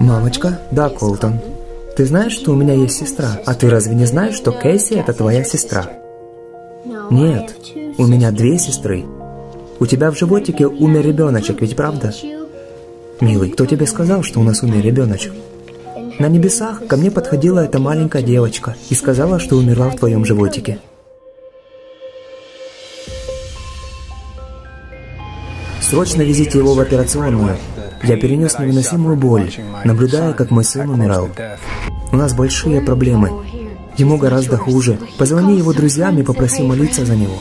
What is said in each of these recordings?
Мамочка? Да, Колтон. Ты знаешь, что у меня есть сестра? А ты разве не знаешь, что Кэсси – это твоя сестра? Нет, у меня две сестры. У тебя в животике умер ребеночек, ведь правда? Милый, кто тебе сказал, что у нас умер ребеночек? На небесах ко мне подходила эта маленькая девочка и сказала, что умерла в твоем животике. Срочно везите его в операционную. Я перенес невыносимую боль, наблюдая, как мой сын умирал. У нас большие проблемы. Ему гораздо хуже. Позвони его друзьям и попроси молиться за него.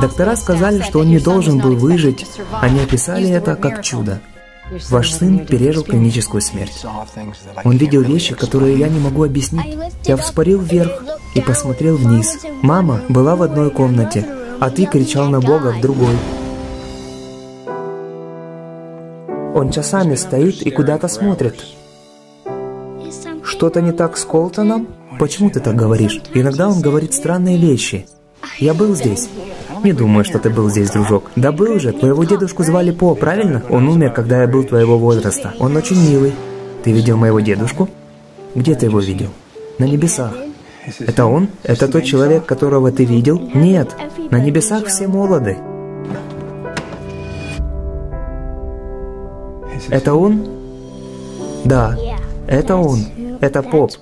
Доктора сказали, что он не должен был выжить. Они описали это как чудо. Ваш сын пережил клиническую смерть. Он видел вещи, которые я не могу объяснить. Я вспорил вверх и посмотрел вниз. Мама была в одной комнате, а ты кричал на Бога в другой. Он часами стоит и куда-то смотрит. Что-то не так с Колтоном? Почему ты так говоришь? Иногда он говорит странные вещи. Я был здесь. Не думаю, что ты был здесь, дружок. Да был же, твоего дедушку звали По, правильно? Он умер, когда я был твоего возраста. Он очень милый. Ты видел моего дедушку? Где ты его видел? На небесах. Это он? Это тот человек, которого ты видел? Нет, на небесах все молоды. Это он? Да, это он. Это Поп.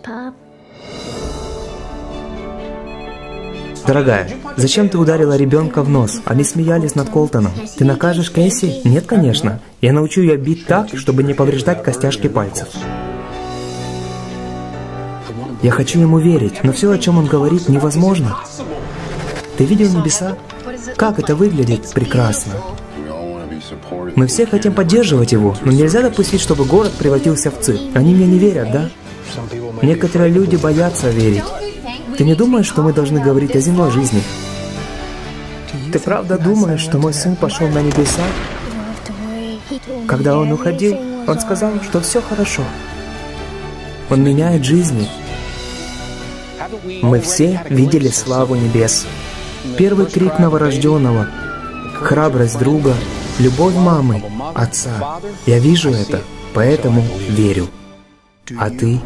Дорогая, зачем ты ударила ребенка в нос? Они смеялись над Колтоном. Ты накажешь Кэсси? Нет, конечно. Я научу ее бить так, чтобы не повреждать костяшки пальцев. Я хочу ему верить, но все, о чем он говорит, невозможно. Ты видел небеса? Как это выглядит прекрасно. Мы все хотим поддерживать его, но нельзя допустить, чтобы город превратился в цирк. Они мне не верят, да? Некоторые люди боятся верить. Ты не думаешь, что мы должны говорить о земной жизни? Ты правда думаешь, что мой сын пошел на небеса? Когда он уходил, он сказал, что все хорошо. Он меняет жизни. Мы все видели славу небес. Первый крик новорожденного, храбрость друга, любовь мамы, отца. Я вижу это, поэтому верю. А ты?